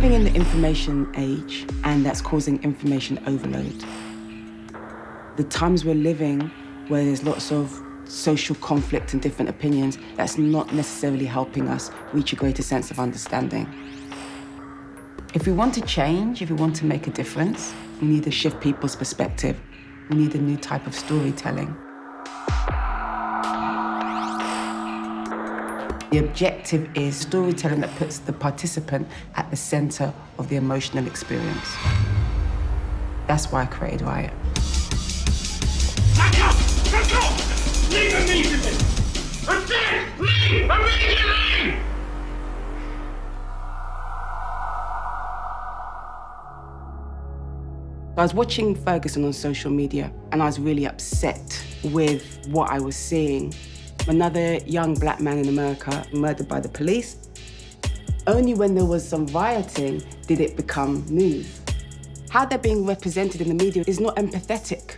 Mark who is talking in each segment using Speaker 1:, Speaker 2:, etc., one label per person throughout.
Speaker 1: living in the information age, and that's causing information overload. The times we're living where there's lots of social conflict and different opinions, that's not necessarily helping us reach a greater sense of understanding. If we want to change, if we want to make a difference, we need to shift people's perspective. We need a new type of storytelling. The objective is storytelling that puts the participant at the center of the emotional experience. That's why I created Riot.
Speaker 2: Back up! Back up! Leave immediately! I said leave immediately!
Speaker 1: I was watching Ferguson on social media and I was really upset with what I was seeing. Another young black man in America murdered by the police. Only when there was some rioting did it become news. How they're being represented in the media is not empathetic.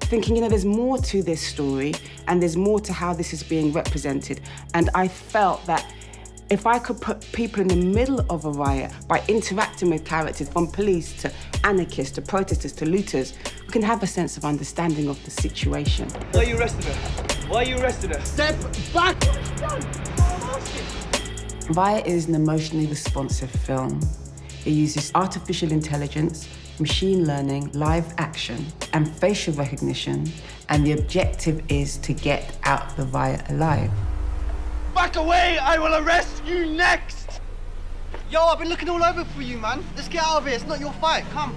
Speaker 1: Thinking, you know, there's more to this story and there's more to how this is being represented. And I felt that if I could put people in the middle of a riot by interacting with characters from police to anarchists to protesters to looters, we can have a sense of understanding of the situation.
Speaker 3: Why you arrested her? Why are you arrested her?
Speaker 2: Step back!
Speaker 1: Riot is an emotionally responsive film. It uses artificial intelligence, machine learning, live action, and facial recognition, and the objective is to get out the riot alive.
Speaker 3: Back away! I will arrest you next! Yo, I've been looking all over for you, man. Let's get out of here. It's not your fight. Come.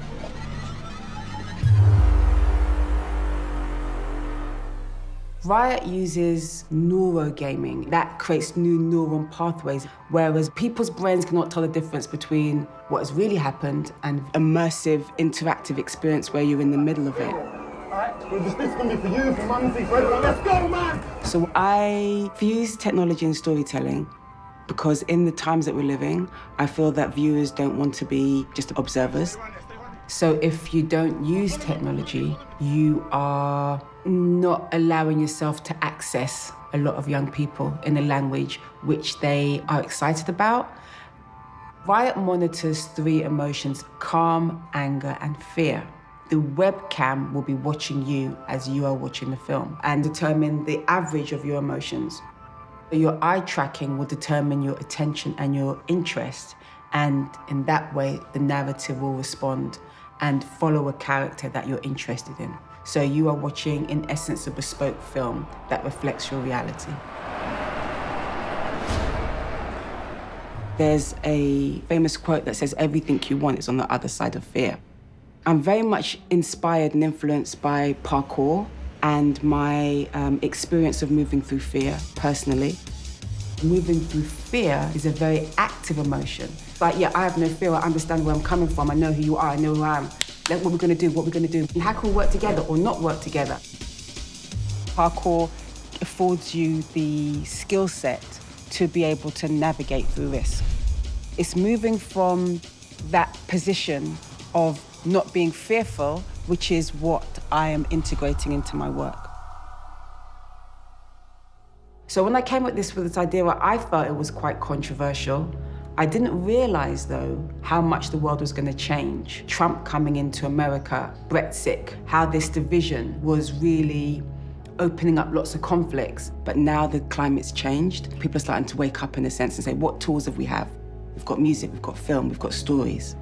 Speaker 1: Riot uses neurogaming. That creates new neuron pathways, whereas people's brains cannot tell the difference between what has really happened and immersive, interactive experience where you're in the middle of it.
Speaker 2: Well, this is gonna be for you, for Mumsy, for everyone. Let's go, man!
Speaker 1: So I fuse technology and storytelling because in the times that we're living, I feel that viewers don't want to be just observers. So if you don't use technology, you are not allowing yourself to access a lot of young people in a language which they are excited about. Riot monitors three emotions calm, anger, and fear. The webcam will be watching you as you are watching the film and determine the average of your emotions. Your eye tracking will determine your attention and your interest, and in that way, the narrative will respond and follow a character that you're interested in. So you are watching, in essence, a bespoke film that reflects your reality. There's a famous quote that says, Everything you want is on the other side of fear. I'm very much inspired and influenced by parkour and my um, experience of moving through fear personally. Moving through fear is a very active emotion. Like, yeah, I have no fear. I understand where I'm coming from. I know who you are. I know who I am. What we're going to do, what we're going to do. And how can we work together or not work together? Parkour affords you the skill set to be able to navigate through risk. It's moving from that position of not being fearful, which is what I am integrating into my work. So when I came at this with this idea, I felt it was quite controversial. I didn't realize, though, how much the world was going to change. Trump coming into America, Brexit, how this division was really opening up lots of conflicts. But now the climate's changed. People are starting to wake up in a sense and say, what tools have we have? We've got music, we've got film, we've got stories.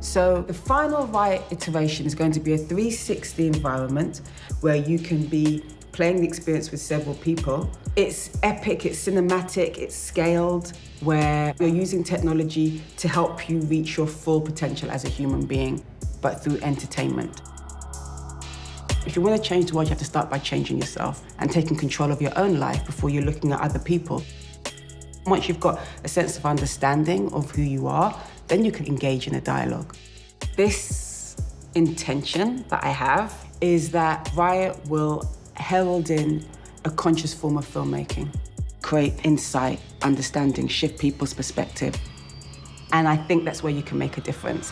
Speaker 1: So the final Riot iteration is going to be a 360 environment where you can be playing the experience with several people. It's epic, it's cinematic, it's scaled, where you're using technology to help you reach your full potential as a human being, but through entertainment. If you want to change the world, you have to start by changing yourself and taking control of your own life before you're looking at other people. Once you've got a sense of understanding of who you are, then you can engage in a dialogue. This intention that I have is that Riot will herald in a conscious form of filmmaking, create insight, understanding, shift people's perspective. And I think that's where you can make a difference.